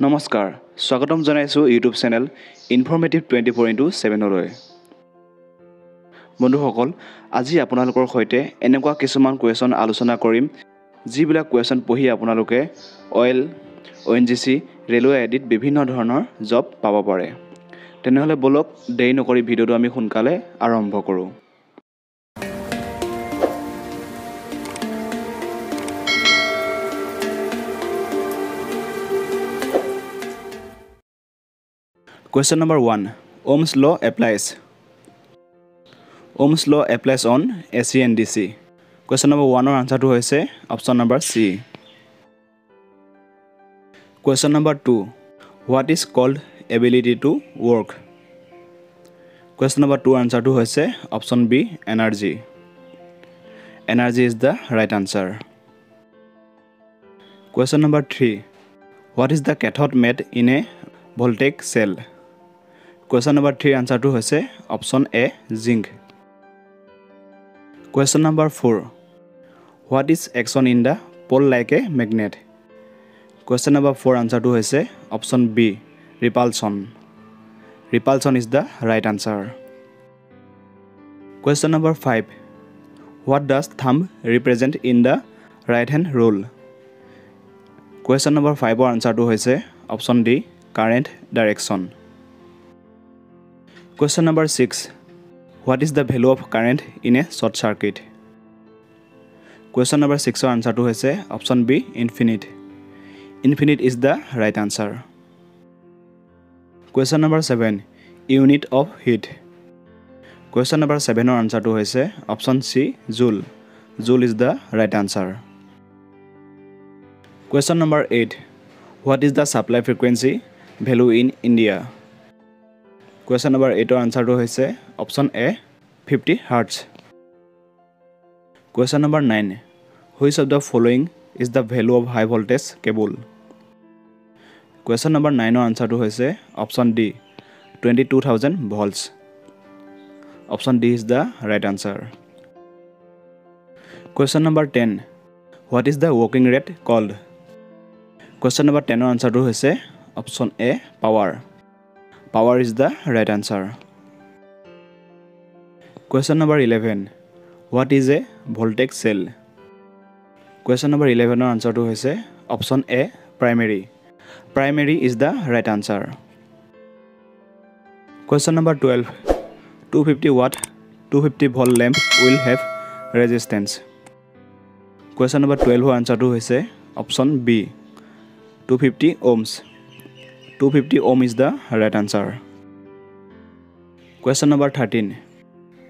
নমস্কাৰ স্বাগতম জনাইছোঁ YouTube channel informative twenty four into ছেভেনলৈ। বন্ধুসকল আজি আপোনালোকৰ সৈতে এনেকুৱা কিছুমান কুৱেশ্যন আলোচনা কৰিম যিবিলাক কুৱেশ্যন পঢ়ি আপোনালোকে oil O' N G C railway আদিত বিভিন্ন ধৰণৰ জব পাব পাৰে। তেনেহ'লে ব'লক দেৰি নকৰি ভিডিঅ'টো আমি সোনকালে আৰম্ভ কৰোঁ। Question number 1 Ohm's law applies. Ohm's law applies on AC and DC. Question number 1 or answer to হৈছে option number C. Question number 2 What is called ability to work? Question number 2 answer to হৈছে option B energy. Energy is the right answer. Question number 3 What is the cathode made in a voltaic cell? Question number থ্ৰীৰ আনচাৰটো হৈছে option A zinc question number four what is action in the pole like a magnet question number four আনচাৰটো হৈছে option B repulsion repulsion is the right answer question number five what does thumb represent in the right hand rule question number ফাইভৰ আনচাৰটো হৈছে option D current direction question number six what is the value of current in a short circuit question number ছিক্সৰ আনচাৰটো হৈছে option B infinite infinite is the right answer question number seven unit of heat question number ছেভেনৰ আনচাৰটো হৈছে option C joule joule is the right answer question number eight what is the supply frequency value in India question number এইটৰ আনচাৰটো হৈছে option A fifty hertz question number nine which of the following is the value of high voltage cable question number নাইনৰ আনচাৰটো হৈছে option D twenty two thousand volts option D is the right answer question number ten what is the working rate called question number টেনৰ আনচাৰটো হৈছে option A power Power is the right answer. Question number 11. What is a voltaic cell? Question number 11 answer to is option A primary. Primary is the right answer. Question number 12. 250 watt 250 volt lamp will have resistance. Question number 12 answer to is option B 250 ohms. 250 two fifty ohm is the right answer question number thirteen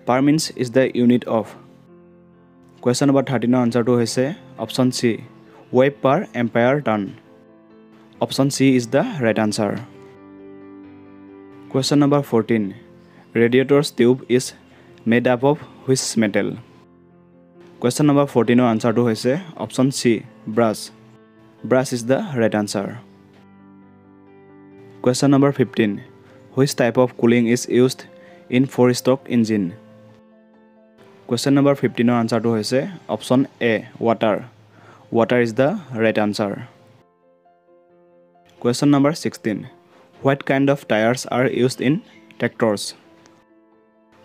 permeance is the unit of question number থাৰ্টিনৰ আনচাৰটো হৈছে option C web per ampere turn option C is the right answer question number fourteen radiator tube is made up of which metal question number ফৰ্টিনৰ আনচাৰটো হৈছে option C brass brass is the right answer Number 15. Which type of cooling is used in four-stroke engine? Question number 15 answer to is option A water. Water is the right answer. Question number 16. What kind of tires are used in tractors?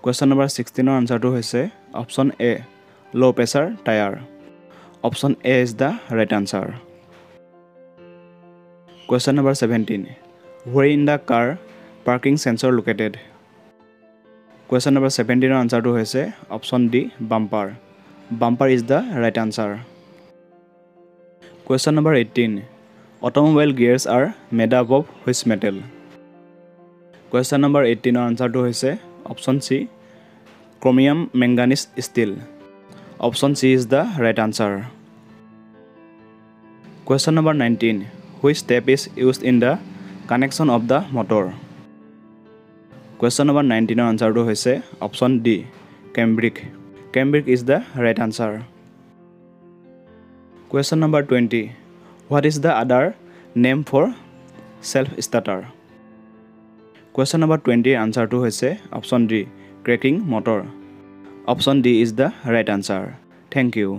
Question number 16 answer to is option A low pressure tire. Option A is the right answer. Question number 17. The car parking sensor located? Question number 17 answer to is option D bumper. Bumper is the right answer. Question number 18. Automobile gears are made up of which metal? Question number 18 answer to is option C chromium manganese steel. Option C is the right answer. Question number 19. Which step is used in the connection of the motor. Question number নাইনটিনৰ আনচাৰটো হৈছে option D cambric cambric is the right answer question number twenty what is the other name for self starter question number টুৱেণ্টিৰ আনচাৰটো হৈছে option D cranking motor option D is the right answer thank you